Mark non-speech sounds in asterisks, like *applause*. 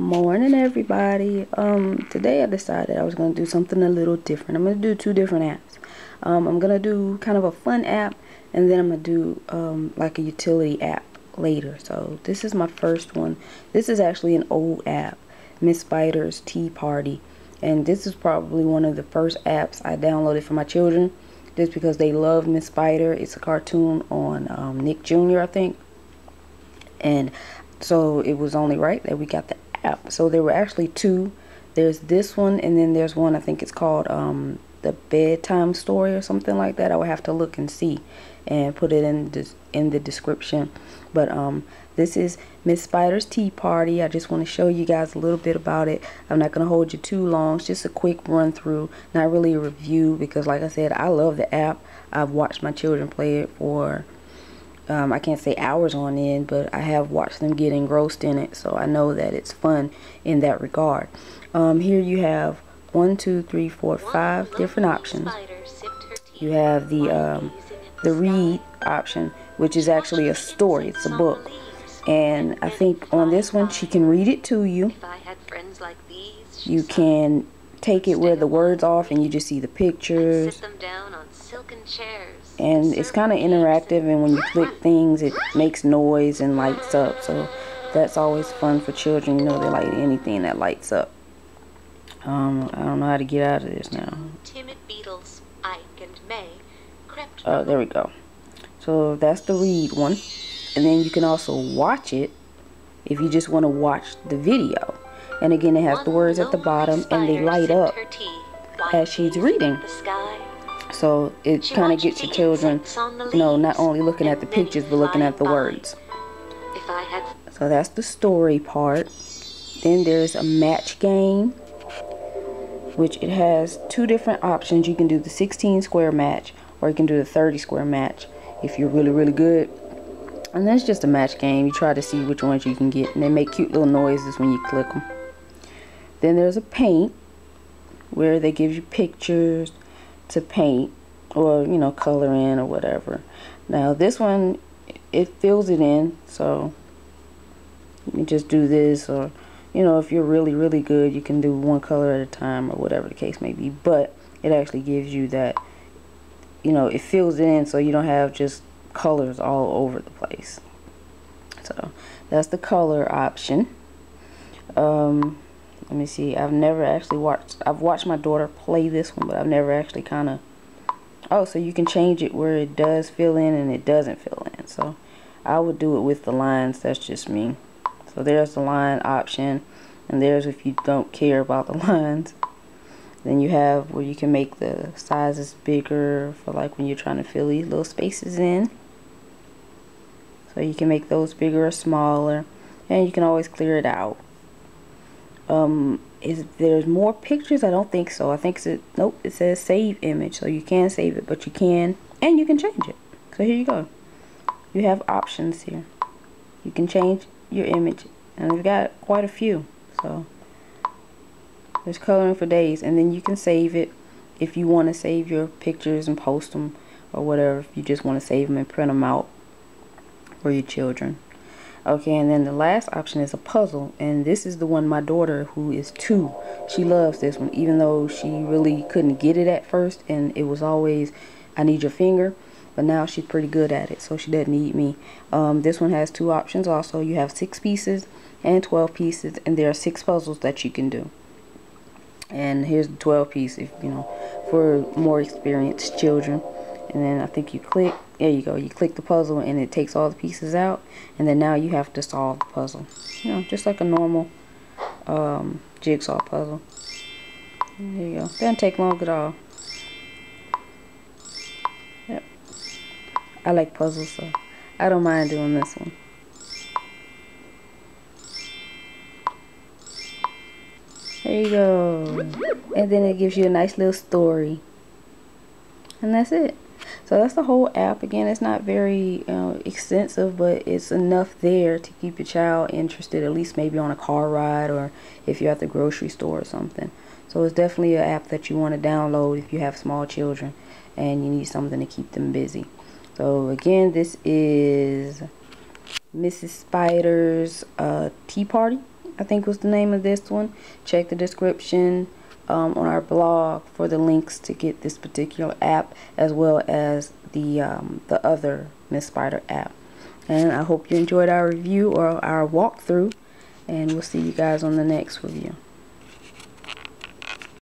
morning everybody. Um today i decided i was going to do something a little different. I'm going to do two different apps. Um i'm going to do kind of a fun app and then i'm going to do um like a utility app later. So this is my first one. This is actually an old app miss spider's tea party. And this is probably one of the first apps i downloaded for my children just because they love miss spider. It's a cartoon on um, nick jr i think. And so it was only right that we got the app. So there were actually two. There's this one, and then there's one I think it's called um, the bedtime story or something like that. I would have to look and see, and put it in the in the description. But um, this is Miss Spider's Tea Party. I just want to show you guys a little bit about it. I'm not going to hold you too long. It's just a quick run through, not really a review because like I said, I love the app. I've watched my children play it for um, I can't say hours on end, but I have watched them get engrossed in it, so I know that it's fun in that regard. Um, here you have one, two, three, four, five different options. You have the um, the read option, which is actually a story. It's a book, and I think on this one she can read it to you. You can take it where the words off, and you just see the pictures. And it's kind of interactive and when you click things it makes noise and lights up. So that's always fun for children you know they like anything that lights up. Um I don't know how to get out of this now. Timid beetles Ike and May crept oh there we go. So that's the read one. And then you can also watch it if you just want to watch the video and again it has the words at the bottom and they light up as she's reading so it kind of gets your children, you know, not only looking at the pictures, but looking at the words. So that's the story part. Then there's a match game, which it has two different options. You can do the 16 square match, or you can do the 30 square match if you're really, really good. And that's just a match game. You try to see which ones you can get, and they make cute little noises when you click them. Then there's a paint, where they give you pictures, to paint or you know color in or whatever. Now this one it fills it in so you just do this or you know if you're really really good you can do one color at a time or whatever the case may be. But it actually gives you that you know it fills it in so you don't have just colors all over the place. So that's the color option. Um, let me see. I've never actually watched I've watched my daughter play this one but I've never actually kind of oh so you can change it where it does fill in and it doesn't fill in. So I would do it with the lines. That's just me. So there's the line option and there's if you don't care about the *laughs* lines. Then you have where you can make the sizes bigger for like when you're trying to fill these little spaces in. So you can make those bigger or smaller and you can always clear it out um, is there's more pictures? I don't think so. I think it's nope. It says save image, so you can save it, but you can and you can change it. So here you go. You have options here. You can change your image, and we've got quite a few. So there's coloring for days, and then you can save it if you want to save your pictures and post them or whatever. If you just want to save them and print them out for your children okay and then the last option is a puzzle and this is the one my daughter who is two she loves this one even though she really couldn't get it at first and it was always I need your finger but now she's pretty good at it so she doesn't need me. Um, this one has two options also you have six pieces and 12 pieces and there are six puzzles that you can do. And here's the 12 piece if you know for more experienced children and then I think you click there you go. You click the puzzle and it takes all the pieces out and then now you have to solve the puzzle. You know just like a normal um, jigsaw puzzle. There you go. Doesn't take long at all. Yep. I like puzzles so I don't mind doing this one. There you go. And then it gives you a nice little story. And that's it so that's the whole app again it's not very uh, extensive but it's enough there to keep your child interested at least maybe on a car ride or if you're at the grocery store or something so it's definitely an app that you want to download if you have small children and you need something to keep them busy so again this is Mrs. Spider's uh, tea party I think was the name of this one. Check the description um, on our blog for the links to get this particular app as well as the um, the other Miss Spider app. And I hope you enjoyed our review or our walkthrough. And we'll see you guys on the next review.